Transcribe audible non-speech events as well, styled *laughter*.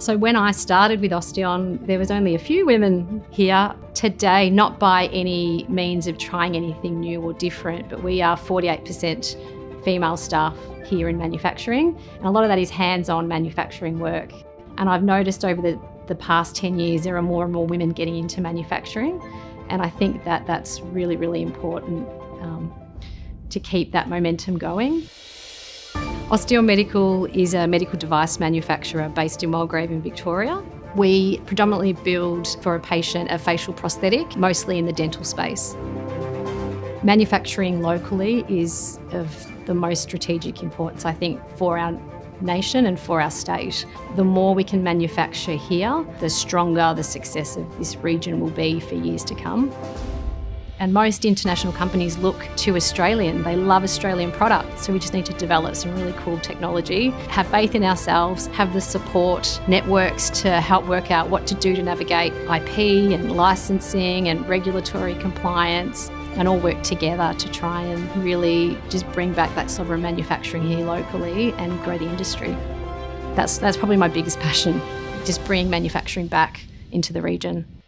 So when I started with Osteon, there was only a few women here. Today, not by any means of trying anything new or different, but we are 48% female staff here in manufacturing. And a lot of that is hands-on manufacturing work. And I've noticed over the, the past 10 years, there are more and more women getting into manufacturing. And I think that that's really, really important um, to keep that momentum going. Osteon Medical is a medical device manufacturer based in Mulgrave in Victoria. We predominantly build for a patient a facial prosthetic, mostly in the dental space. Manufacturing locally is of the most strategic importance, I think, for our nation and for our state. The more we can manufacture here, the stronger the success of this region will be for years to come. And most international companies look to Australian. They love Australian products. So we just need to develop some really cool technology, have faith in ourselves, have the support networks to help work out what to do to navigate IP and licensing and regulatory compliance and all work together to try and really just bring back that sovereign manufacturing here locally and grow the industry. That's, that's probably my biggest *laughs* passion, just bringing manufacturing back into the region.